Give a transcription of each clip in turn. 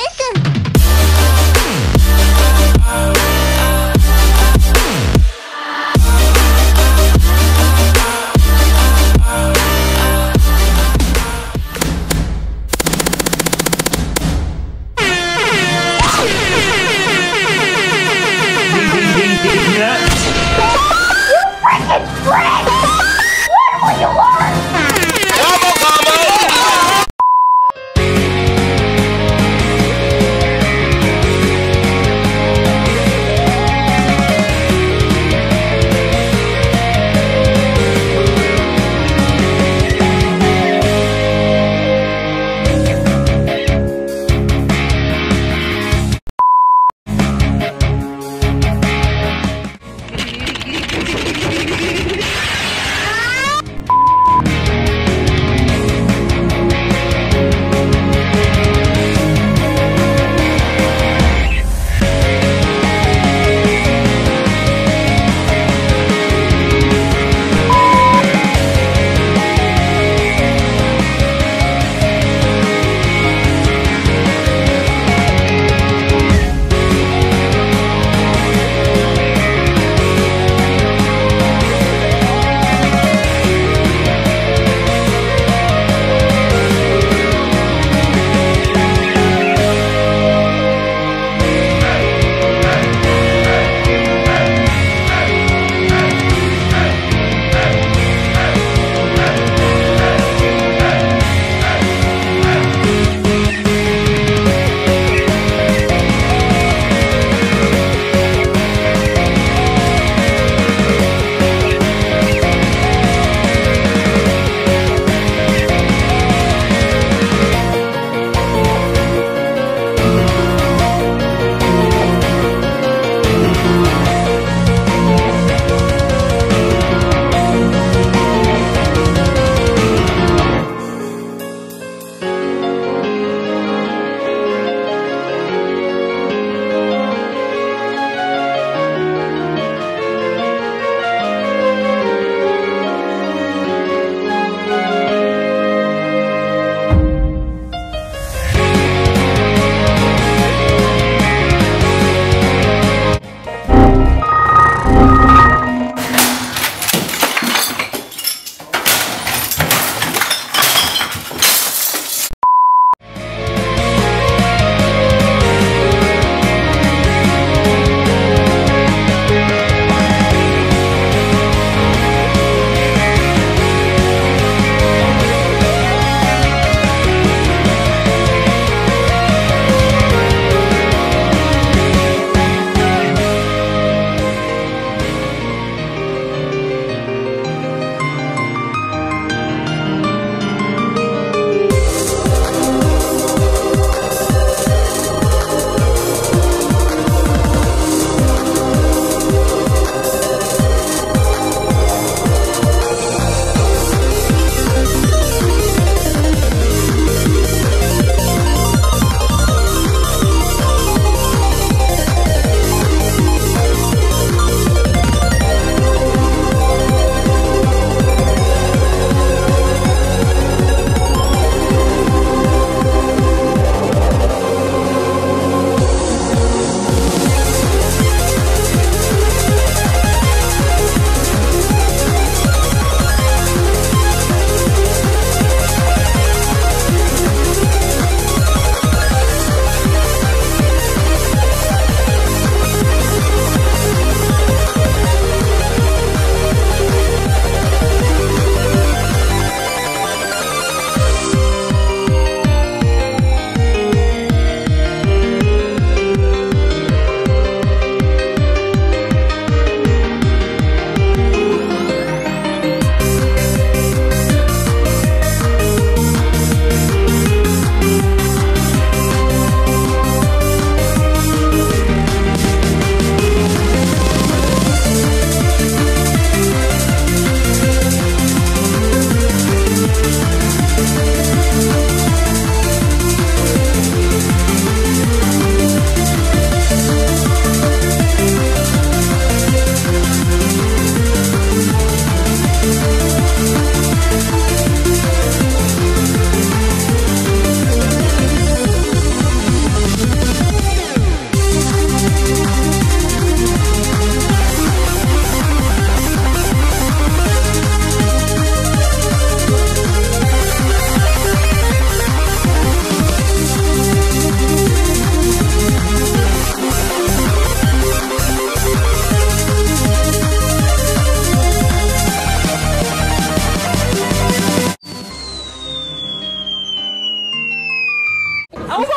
レッスン。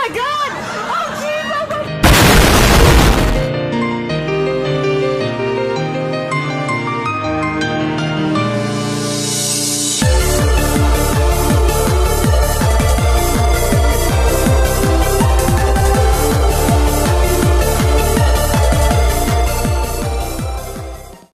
my God!